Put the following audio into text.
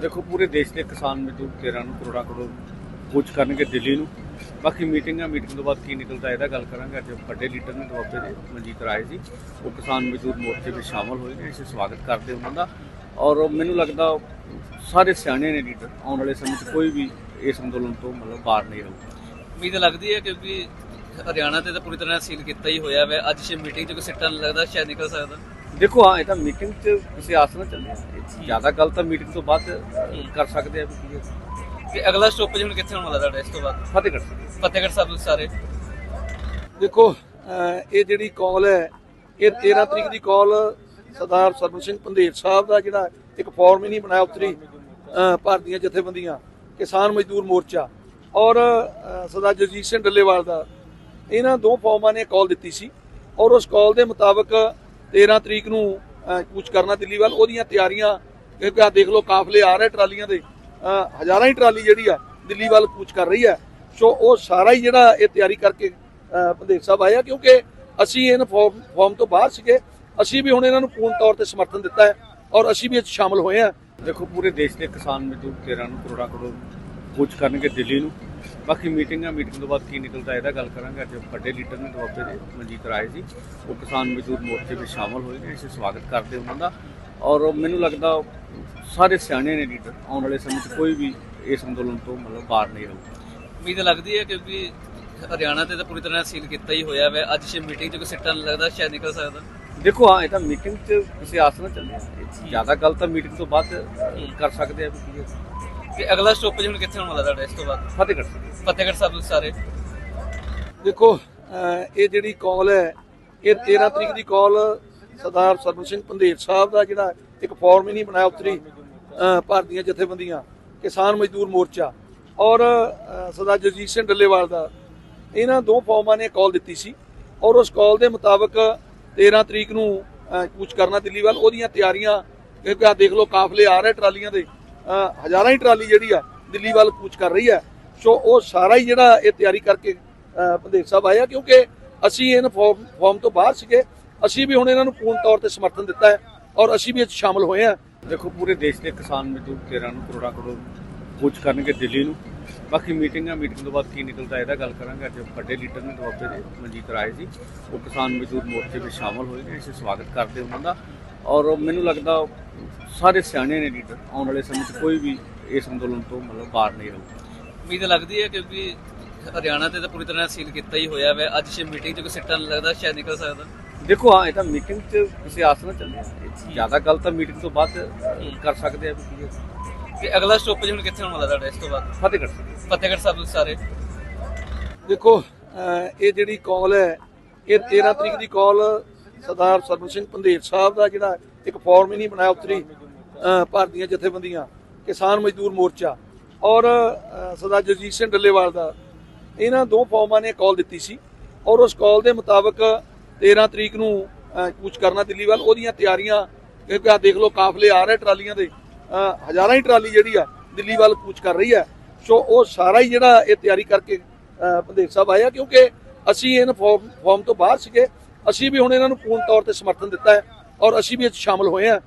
ਦੇਖੋ, ਪੂਰੇ ਦੇਸ਼ ਦੇ ਕਿਸਾਨ ਮਜ਼ਦੂਰ 13 ਨੂੰ ਕਰੋੜਾਂ ਕਰੋੜ ਕੁਝ ਕਰਨਗੇ ਦਿੱਲੀ ਨੂੰ। ਬਾਕੀ ਮੀਟਿੰਗ ਆ ਮੀਟਿੰਗ ਤੋਂ ਬਾਅਦ ਕੀ ਨਿਕਲਦਾ ਇਹਦਾ ਗੱਲ ਕਰਾਂਗੇ। ਅੱਜ ਵੱਡੇ ਲੀਡਰ ਨੇ ਦੁਆਬੇ ਦੇ ਮਨਜੀਤ ਰਾਏ ਜੀ, ਉਹ ਕਿਸਾਨ ਮਜ਼ਦੂਰ ਮੋਰਚੇ ਵਿੱਚ ਸ਼ਾਮਲ ਹੋਏ ਨੇ ਅਸੀਂ ਸਵਾਗਤ ਕਰਦੇ ਉਹਨਾਂ ਦਾ। ਔਰ ਮੈਨੂੰ ਲੱਗਦਾ ਸਾਰੇ ਸਿਆਣੇ ਨੇ ਲੀਡਰ, ਆਉਣ ਵਾਲੇ ਸਮੇਂ 'ਚ ਕੋਈ ਵੀ ਇਸ ਅੰਦੋਲਨ ਤੋਂ ਮਤਲਬ ਬਾਹਰ ਨਹੀਂ ਰਹੂਗਾ। ਉਮੀਦ ਲੱਗਦੀ ਹੈ ਕਿਉਂਕਿ ਹਰਿਆਣਾ ਤੇ ਤਾਂ ਪੂਰੀ ਤਰ੍ਹਾਂ ਸੀਲ ਕੀਤਾ ਹੀ ਹੋਇਆ ਵੈ। ਅੱਜ ਸ਼ੇ ਮੀਟਿੰਗ 'ਚ ਕੋਈ ਸਿੱਟਾ ਨਹੀਂ ਲੱਗਦਾ, ਸ਼ਾਇਦ ਨਿਕਲ ਸਕਦਾ। ਦੇਖੋ ਹਾਂ ਇਹ ਤਾਂ ਮੀਟਿੰਗ 'ਚ ਕਿਸੇ ਆਸ ਨਾਲ ਚੱਲਿਆ ਜ਼ਿਆਦਾ ਗੱਲ ਤਾਂ ਮੀਟਿੰਗ ਤੋਂ ਬਾਅਦ ਕਰ ਸਕਦੇ ਆ ਵੀ ਕੀ ਹੈ। ਤੇ ਅਗਲਾ ਸਟਾਪੇਜ ਹੁਣ ਕਿੱਥੇ ਹੋਣ ਵਾਲਾ ਤੁਹਾਡਾ ਇਸ ਤੋਂ ਬਾਅਦ? ਫਤਿਹਗੜ੍ਹ ਫਤਿਹਗੜ੍ਹ ਸਾਹਿਬ ਤੁਸੀਂ ਸਾਰੇ। ਦੇਖੋ ਇਹ ਜਿਹੜੀ ਕਾਲ ਹੈ ਇਹ 13 ਤਰੀਕ ਦੀ ਕਾਲ ਸਰਦਾਰ ਸਰਬਨ ਸਿੰਘ ਪੰਧੇਰ ਸਾਹਿਬ ਦਾ ਜਿਹੜਾ ਇੱਕ ਫਾਰਮ ਹੀ ਨਹੀਂ ਬਣਾਇਆ ਉਤਰੀ ਭਾਰਤੀਆਂ ਜਥੇਬੰਦੀਆਂ ਕਿਸਾਨ ਮਜ਼ਦੂਰ ਮੋਰਚਾ ਔਰ ਸਰਦਾਰ ਜਗਜੀਤ ਸਿੰਘ ਡੱਲੇਵਾਲ ਦਾ। ਇਹਨਾਂ ਦੋ ਫਾਰਮਾਂ ਨੇ ਕਾਲ ਦਿੱਤੀ ਸੀ ਔਰ ਉਸ ਕਾਲ ਦੇ ਮੁਤਾਬਕ 13 ਤਰੀਕ ਨੂੰ, ਅਹ, ਕੂਚ ਕਰਨਾ ਦਿੱਲੀ ਵੱਲ, ਉਹਦੀਆਂ ਤਿਆਰੀਆਂ, ਕਿਉਂਕਿ ਆ ਦੇਖ ਲਓ ਕਾਫਲੇ ਆ ਰਹੇ ਟਰਾਲੀਆਂ ਦੇ। ਹਜ਼ਾਰਾਂ ਹੀ ਟਰਾਲੀ ਜਿਹੜੀ ਆ ਦਿੱਲੀ ਵੱਲ ਕੂਚ ਕਰ ਰਹੀ ਹੈ। ਸੋ ਉਹ ਸਾਰਾ ਹੀ ਜਿਹੜਾ ਇਹ ਤਿਆਰੀ ਕਰਕੇ, ਅਹ ਪੰਧੇਰ ਸਾਹਿਬ ਆਇਆ ਕਿਉਂਕਿ ਅਸੀਂ ਇਹਨਾਂ ਫਾਰਮ ਤੋਂ ਬਾਹਰ ਸੀਗੇ। ਅਸੀਂ ਵੀ ਹੁਣ ਇਹਨਾਂ ਨੂੰ ਪੂਰਨ ਤੌਰ ਤੇ ਸਮਰਥਨ ਦਿੱਤਾ ਹੈ ਔਰ ਅਸੀਂ ਵੀ ਇਹ 'ਚ ਸ਼ਾਮਲ ਹੋਏ ਹਾਂ। ਦੇਖੋ, ਪੂਰੇ ਦੇਸ਼ ਦੇ ਕਿਸਾਨ ਮਜ਼ਦੂਰ 13 ਨੂੰ ਕਰੋੜਾਂ ਕਰੋੜ ਕੂਚ ਕਰਨਗੇ ਦਿੱਲੀ ਨੂੰ। ਬਾਕੀ ਮੀਟਿੰਗ ਆ ਮੀਟਿੰਗ ਤੋਂ ਬਾਅਦ ਕੀ ਨਿਕਲਦਾ ਇਹਦਾ ਗੱਲ ਕਰਾਂਗੇ। ਅੱਜ ਵੱਡੇ ਲੀਡਰ ਨੇ ਦੁਆਬੇ ਦੇ ਮਨਜੀਤ ਰਾਏ ਜੀ ਉਹ ਕਿਸਾਨ ਮਜ਼ਦੂਰ ਮੋਰਚੇ ਵਿੱਚ ਸ਼ਾਮਲ ਹੋਏ ਨੇ ਅਸੀਂ ਸਵਾਗਤ ਕਰਦੇ ਉਹਨਾਂ ਦਾ। ਔਰ ਮੈਨੂੰ ਲੱਗਦਾ ਸਾਰੇ ਸਿਆਣੇ ਨੇ ਲੀਡਰ ਆਉਣ ਵਾਲੇ ਸਮੇਂ 'ਚ ਕੋਈ ਵੀ ਇਸ ਅੰਦੋਲਨ ਤੋਂ ਮਤਲਬ ਬਾਹਰ ਨਹੀਂ ਰਹੂਗਾ। ਉਮੀਦ ਲੱਗਦੀ ਹੈ ਕਿਉਂਕਿ ਹਰਿਆਣਾ ਤੇ ਤਾਂ ਪੂਰੀ ਤਰ੍ਹਾਂ ਸੀਲ ਕੀਤਾ ਹੀ ਹੋਇਆ ਵੈ। ਅੱਜ ਸ਼ੇ ਮੀਟਿੰਗ 'ਚ ਕੋਈ ਸਿੱਟਾ ਨਹੀਂ ਲੱਗਦਾ ਸ਼ਾਇਦ ਨਿਕਲ ਸਕਦਾ। ਦੇਖੋ ਹਾਂ ਇਹ ਤਾਂ ਮੀਟਿੰਗ 'ਚ ਕਿਸੇ ਆਸ ਨਾਲ ਚੱਲਿਆ ਜ਼ਿਆਦਾ ਗੱਲ ਤਾਂ ਮੀਟਿੰਗ ਤੋਂ ਬਾਅਦ ਕਰ ਸਕਦੇ ਆ ਵੀ ਕੀ ਹੈ। ਤੇ ਅਗਲਾ ਸਟਾਪੇਜ ਹੁਣ ਕਿੱਥੇ ਹੋਣ ਵਾਲਾ ਤੁਹਾਡਾ ਇਸ ਤੋਂ ਬਾਅਦ? ਫਤਿਹਗੜ੍ਹ ਸਾਹਿਬ। ਫਤਿਹਗੜ੍ਹ ਸਾਹਿਬ ਤੁਸੀਂ ਸਾਰੇ। ਦੇਖੋ ਅਹ ਇਹ ਜਿਹੜੀ ਕਾਲ ਹੈ ਇਹ 13 ਤਰੀਕ ਦੀ ਕਾਲ ਸਰਦਾਰ ਸਰਬਨ ਸਿੰਘ ਪੰਧੇਰ ਸਾਹਿਬ ਦਾ ਜਿਹੜਾ ਇੱਕ ਫਾਰਮ ਹੀ ਨਹੀਂ ਬਣਾਇਆ ਉਤਰੀ ਅਹ ਭਾਰਤੀਆਂ ਜਥੇਬੰਦੀਆਂ ਕਿਸਾਨ ਮਜ਼ਦੂਰ ਮੋਰਚਾ ਔਰ ਅਹ ਸਰਦਾਰ ਜਗਜੀਤ ਸਿੰਘ ਡੱਲੇਵਾਲ ਦਾ। ਇਹਨਾਂ ਦੋ ਫਾਰਮਾਂ ਨੇ ਕਾਲ ਦਿੱਤੀ ਸੀ ਔਰ ਉਸ ਕਾਲ ਦੇ ਮੁਤਾਬਕ 13 ਤਰੀਕ ਨੂੰ ਅਹ ਕੂਚ ਕਰਨਾ ਦਿੱਲੀ ਵੱਲ। ਉਹਦੀਆਂ ਤਿਆਰੀਆਂ ਕਿਉਂਕਿ ਆ ਦੇਖ ਲਓ ਕਾਫਲੇ ਆ ਰਹੇ ਟਰਾਲੀਆਂ ਦੇ। ਹਜ਼ਾਰਾਂ ਹੀ ਟਰਾਲੀ ਜਿਹੜੀ ਆ ਦਿੱਲੀ ਵੱਲ ਕੂਚ ਕਰ ਰਹੀ ਹੈ ਸੋ ਉਹ ਸਾਰਾ ਹੀ ਜਿਹੜਾ ਇਹ ਤਿਆਰੀ ਕਰਕੇ, ਅਹ ਪੰਧੇਰ ਸਾਹਿਬ ਆਇਆ ਕਿਉਂਕਿ ਅਸੀਂ ਇਹਨਾਂ ਫਾਰਮ ਤੋਂ ਬਾਹਰ ਸੀਗੇ। ਅਸੀਂ ਵੀ ਹੁਣ ਇਹਨਾਂ ਨੂੰ ਪੂਰਨ ਤੌਰ ਤੇ ਸਮਰਥਨ ਦਿੱਤਾ ਹੈ ਔਰ ਅਸੀਂ ਵੀ ਇਹ 'ਚ ਸ਼ਾਮਲ ਹੋਏ ਹਾਂ ਦੇਖੋ, ਪੂਰੇ ਦੇਸ਼ ਦੇ ਕਿਸਾਨ ਮਜ਼ਦੂਰ 13 ਨੂੰ ਕਰੋੜਾਂ ਕਰੋੜ ਕੁਝ ਕਰਨਗੇ ਦਿੱਲੀ ਨੂੰ। ਬਾਕੀ ਮੀਟਿੰਗ ਆ ਮੀਟਿੰਗ ਤੋਂ ਬਾਅਦ ਕੀ ਨਿਕਲਦਾ ਇਹਦਾ ਗੱਲ ਕਰਾਂਗੇ। ਅੱਜ ਵੱਡੇ ਲੀਡਰ ਨੇ ਦੁਆਬੇ ਦੇ ਮਨਜੀਤ ਰਾਏ ਜੀ। ਉਹ ਕਿਸਾਨ ਮਜ਼ਦੂਰ ਮੋਰਚੇ ਵਿੱਚ ਸ਼ਾਮਲ ਹੋਏ ਨੇ, ਅਸੀਂ ਸਵਾਗਤ ਕਰਦੇ ਉਹਨਾਂ ਦਾ। ਔਰ ਮੈਨੂੰ ਲੱਗਦਾ ਸਾਰੇ ਸਿਆਣੇ ਨੇ ਲੀਡਰ ਆਉਣ ਵਾਲੇ ਸਮੇਂ 'ਚ ਕੋਈ ਵੀ ਇਸ ਅੰਦੋਲਨ ਤੋਂ ਮਤਲਬ ਬਾਹਰ ਨਹੀਂ ਰਹੂਗਾ। ਉਮੀਦ ਲੱਗਦੀ ਹੈ ਕਿਉਂਕਿ ਹਰਿਆਣਾ ਤੇ ਤਾਂ ਪੂਰੀ ਤਰ੍ਹਾਂ ਸੀਲ ਕੀਤਾ ਹੀ ਹੋਇਆ ਵੈ। ਅੱਜ ਸ਼ੇ ਮੀਟਿੰਗ 'ਚ ਕੋਈ ਸਿੱਟਾ ਨਹੀਂ ਲੱਗਦਾ ਸ਼ਾਇਦ ਨਿਕਲ ਸਕਦਾ। ਦੇਖੋ ਹਾਂ ਇਹ ਤਾਂ ਮੀਟਿੰਗ 'ਚ ਕਿਸੇ ਆਸ ਨਾਲ ਚੱਲਿਆ। ਜ਼ਿਆਦਾ ਗੱਲ ਤਾਂ ਮੀਟਿੰਗ ਤੋਂ ਬਾਅਦ ਕਰ ਸਕਦੇ ਆ ਵੀ ਕੀ ਹੈ। ਤੇ ਅਗਲਾ ਸਟਾਪੇਜ ਹੁਣ ਕਿੱਥੇ ਹੋਣ ਵਾਲਾ ਤੁਹਾਡਾ ਇਸ ਤੋਂ ਬਾਅਦ? ਫਤਿਹਗੜ੍ਹ ਸਾਹਿਬ। ਫਤਿਹਗੜ੍ਹ ਸਾਹਿਬ ਸਾਰੇ। ਦੇਖੋ ਇਹ ਜਿਹੜੀ ਕਾਲ ਹੈ ਇਹ 13 ਤਰੀਕ ਦੀ ਕਾਲ ਸਰਦਾਰ ਸਰਬਨ ਸਿੰਘ ਪੰਧੇਰ ਸਾਹਿਬ ਦਾ ਜਿਹੜਾ ਇੱਕ ਫਾਰਮ ਹੀ ਨਹੀਂ ਬਣਾਇਆ ਉਤਰੀ ਭਾਰਤੀਆਂ ਜਥੇਬੰਦੀਆਂ, ਕਿਸਾਨ ਮਜ਼ਦੂਰ ਮੋਰਚਾ ਔਰ ਸਰਦਾਰ ਜਗਜੀਤ ਸਿੰਘ ਡੱਲੇਵਾਲ ਦਾ। ਇਹਨਾਂ ਦੋ ਫਾਰਮਾਂ ਨੇ ਕਾਲ ਦਿੱਤੀ ਸੀ ਔਰ ਉਸ ਕਾਲ ਦੇ ਮੁਤਾਬਕ 13 ਤਰੀਕ ਨੂੰ ਕੂਚ ਕਰਨਾ ਦਿੱਲੀ ਵੱਲ ਉਹਦੀਆਂ ਤਿਆਰੀਆਂ, ਕਿਉਂਕਿ ਆ ਦੇਖ ਲਓ ਕਾਫਲੇ ਆ ਰਹੇ ਟਰਾਲੀਆਂ ਦੇ ਹਜ਼ਾਰਾਂ ਹੀ ਟਰਾਲੀ ਜਿਹੜੀ ਆ ਦਿੱਲੀ ਵੱਲ ਕੂਚ ਕਰ ਰਹੀ ਹੈ। ਸੋ ਉਹ ਸਾਰਾ ਹੀ ਜਿਹੜਾ ਇਹ ਤਿਆਰੀ ਕਰਕੇ, ਅਹ, ਪੰਧੇਰ ਸਾਹਿਬ ਆਇਆ ਕਿਉਂਕਿ ਅਸੀਂ ਇਹਨਾਂ ਫਾਰਮ ਫਾਰਮ ਤੋਂ ਬਾਹਰ ਸੀਗੇ। ਅਸੀਂ ਵੀ ਹੁਣ ਇਹਨਾਂ ਨੂੰ ਪੂਰਨ ਤੌਰ ਤੇ ਸਮਰਥਨ ਦਿੱਤਾ ਹੈ ਔਰ ਅਸੀਂ ਵੀ ਇਹ 'ਚ ਸ਼ਾਮਲ ਹੋਏ ਹਾਂ।